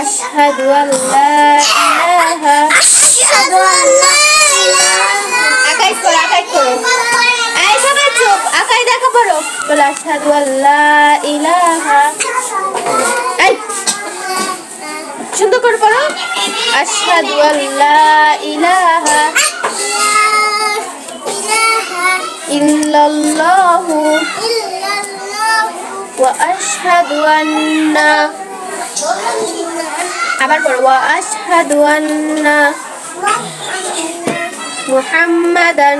আশহাদু আল্লাহ ইলাহা আশহাদু আল্লা ইলাহা আকাইজ করো আকাইজ করো এই সবাই চুপ আকাই দেখা পড়ো। বলো আশহাদু আল্লাহ ইলাহা এই সুন্দর করে পড়ো। আশহাদু আল্লাহ ইলাহা ইল্লাল্লাহু ওয়া আশহাদু আন্না আবার পড়ো। ওয়া আশহাদু আন্না মুহাম্মাদান।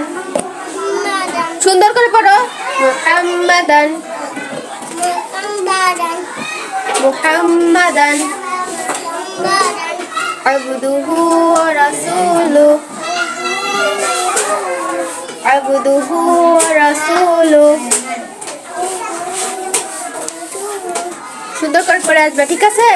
সুন্দর করে পড়ো। মুহাম্মাদান। মুহাম্মাদান। আবদুহু ওয়া রাসূলুহু। আবদুহু ওয়া রাসূলুহু। সুন্দর করে পড়ে আসবে ঠিক আছে?